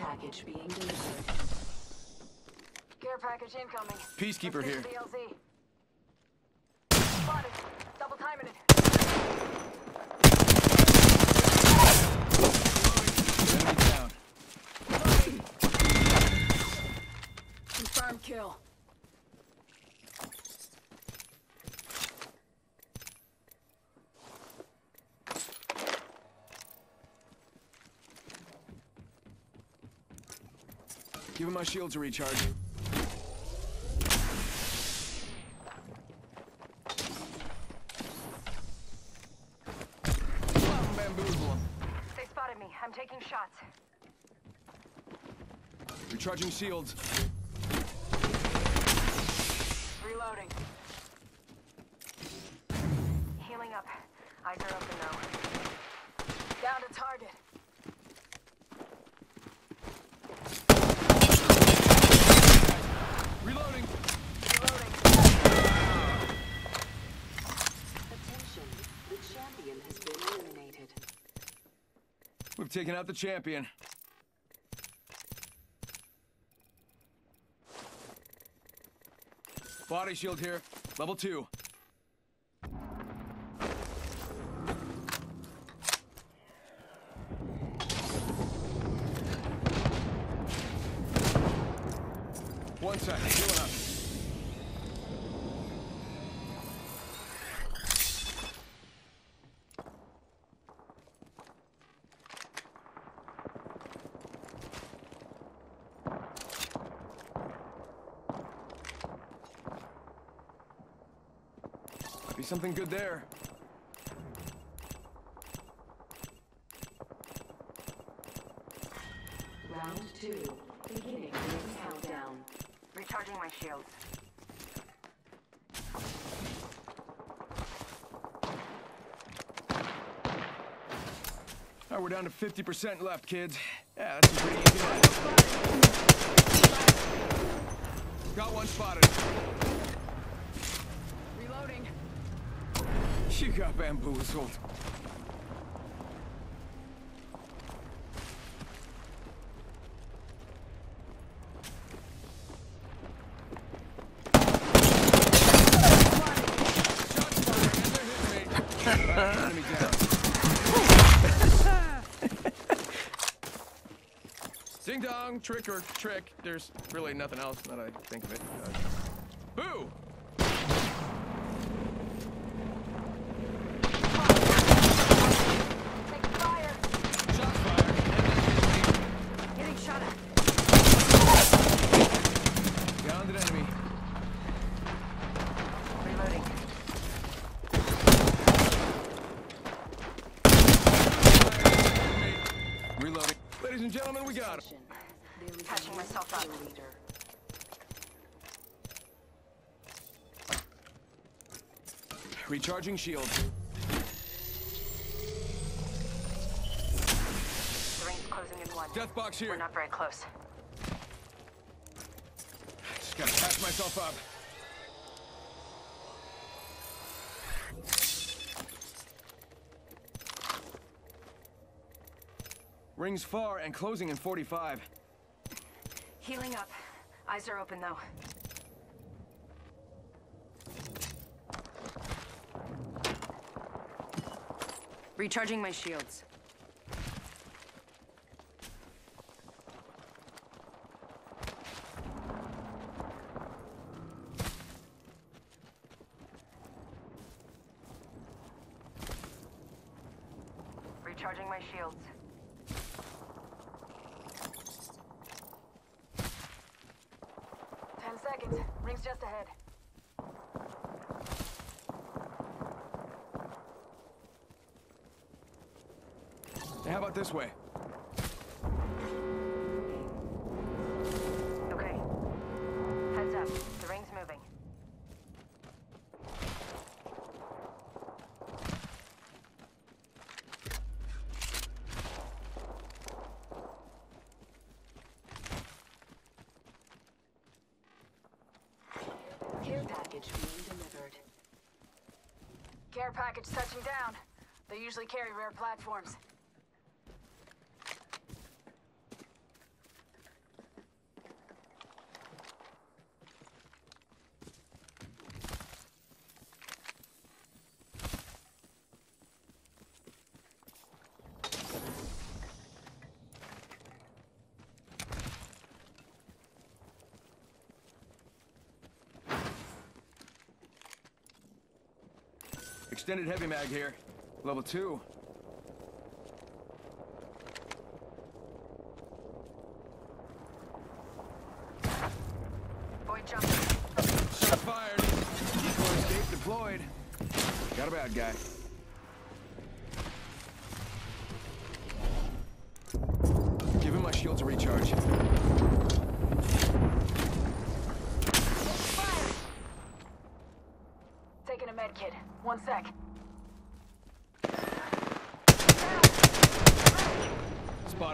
package being delivered. Care package incoming. Peacekeeper here. get DLZ. Spotted. Double timing it. Confirmed kill. Give him my shield to recharge. They spotted me. I'm taking shots. Recharging shields. Reloading. Healing up. Eyes are open now. Down to target. Reloading. Reloading. Attention, the champion has been eliminated. We've taken out the champion. Body shield here. Level two. One sec. Healing up. Be something good there. Round two, beginning countdown. Recharging my shields. All right, we're down to 50% left, kids. Yeah, that's a pretty easy one. Got one spotted. Reloading. You got bamboozled. Shots fired, and they're hitting me. All right, enemy down. Ding dong, trick or trick. There's really nothing else that I think of it. Uh, boo! Taking fire. Shots fired. and they're hitting me. Getting shot at. Grounded enemy. Reloading. Reloading. Ladies and gentlemen, we got him. Patching myself up. leader. Recharging shield. The ring's closing in one. Death box here. We're not very close. Just gotta patch myself up. Rings far and closing in 45. Healing up. Eyes are open though. Recharging my shields. Recharging my shields. Ten seconds. Ring's just ahead. How about this way? Okay. Heads up. The ring's moving. Care package being delivered. Care package touching down. They usually carry rare platforms. Extended heavy mag here. Level two. Boy jumping. Shots fired. Decoy escape deployed. Got a bad guy.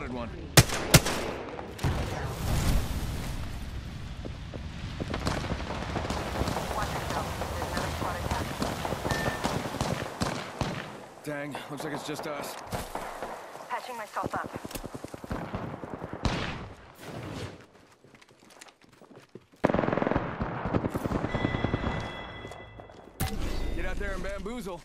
Spotted one. Watch yourself. There's another squad attacking. Dang, looks like it's just us. Patching myself up. Get out there and bamboozle.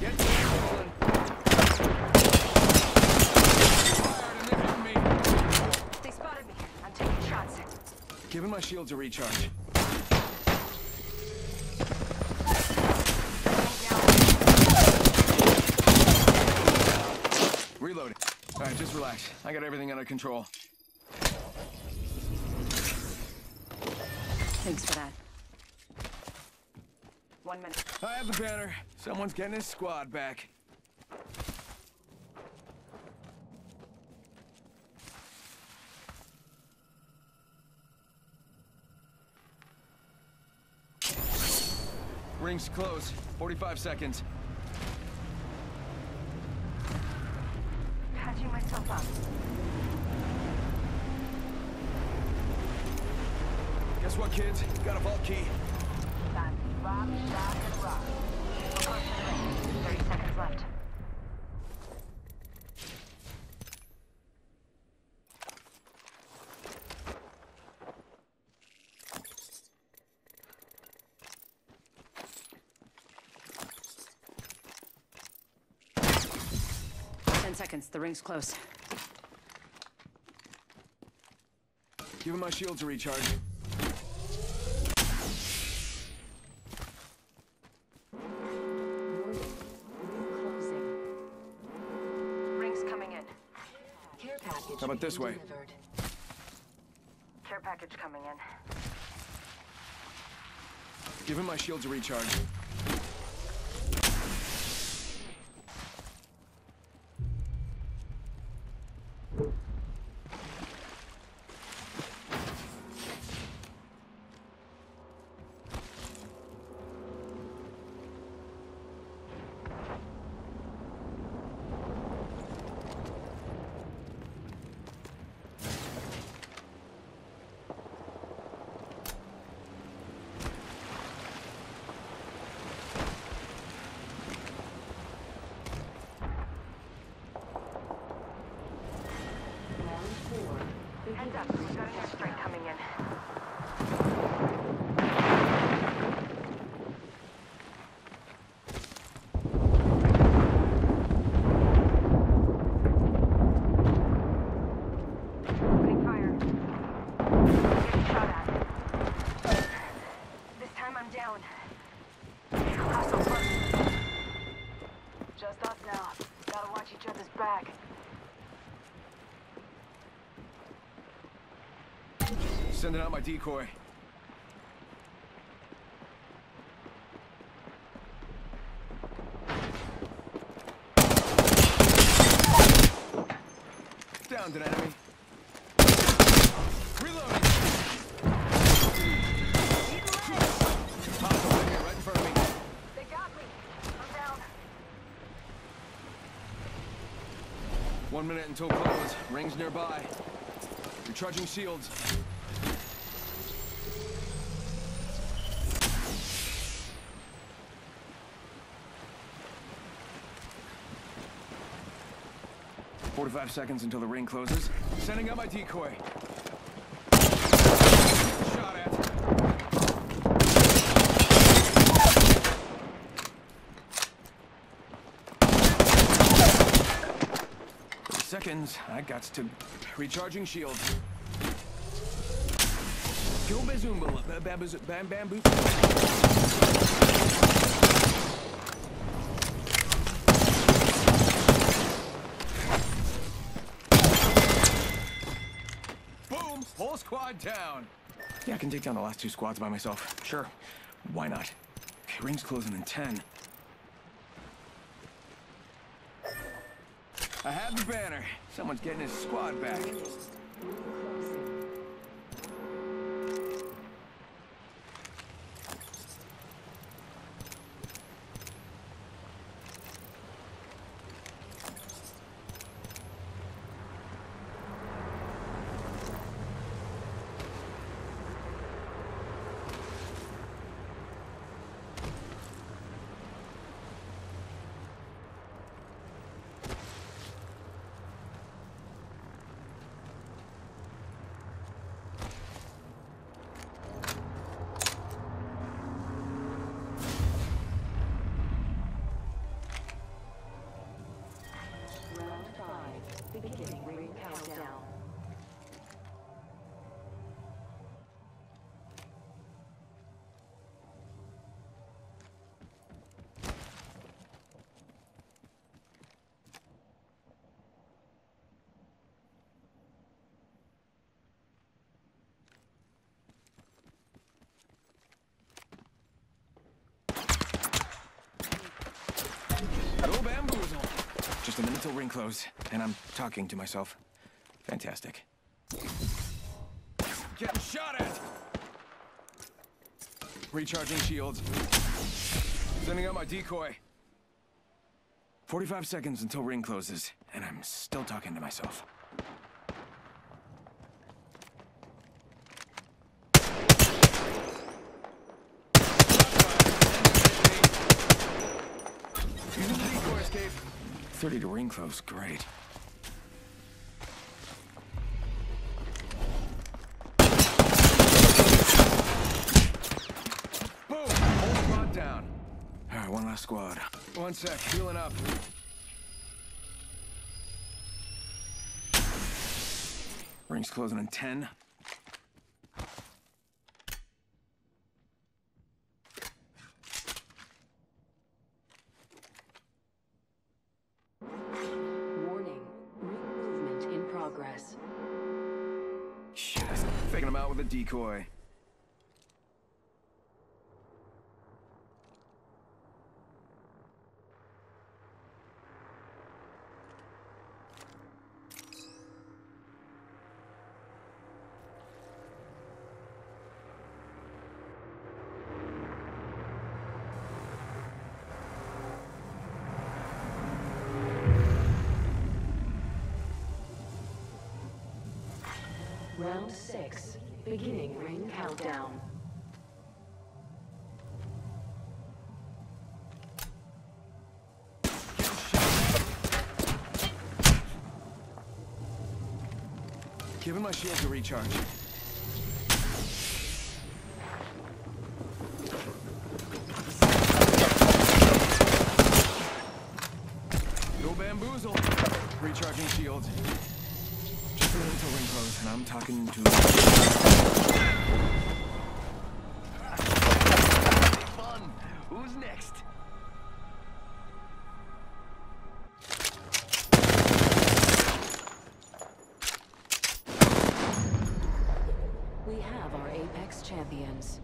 Get bamboozling. Fired and they're hitting me. They spotted me. I'm taking shots. Giving my shield to recharge. Reloading. All right, just relax. I got everything under control. Thanks for that. One minute. I have the banner. Someone's getting his squad back. Rings close. 45 seconds. Patching myself up. Guess what, kids? Got a vault key. Rock, shock, and rock. We're close to the ring. 30 seconds left. Ten seconds. The ring's close. Give him my shield to recharge. Ring's coming in. Care package. How about this way? Delivered. Care package coming in. Give him my shield to recharge. Round four. Heads up. We've got an airstrike coming in. Opening fire. Getting shot at. This time I'm down. Hostile first. Just us now. Gotta watch each other's back. Sending out my decoy. Downed an enemy. Reloading. Hostile right here, right in front of me. They got me. I'm down. One minute until close. Rings nearby. Recharging shields. 45 seconds until the ring closes. Sending out my decoy. Seconds. I got to recharging shield. Go bazumba, bamboo. Whole squad down. Yeah, I can take down the last two squads by myself. Sure. Why not? Okay, ring's closing in 10. I have the banner. Someone's getting his squad back. Round five. Beginning ring countdown. Go bamboozle. Till ring close, and I'm talking to myself. Fantastic. Getting shot at! Recharging shields. Sending out my decoy. 45 seconds until ring closes, and I'm still talking to myself. Using the decoy escape. 30 to ring close, great. Boom! Whole squad down. All right, one last squad. One sec, healing up. Ring's closing in 10. Decoy. Round six. Beginning ring countdown. Giving my shield to recharge. Go bamboozle. Recharging shields. Just a minute until ring close, and I'm talking to. Fun. Who's next? We have our Apex champions.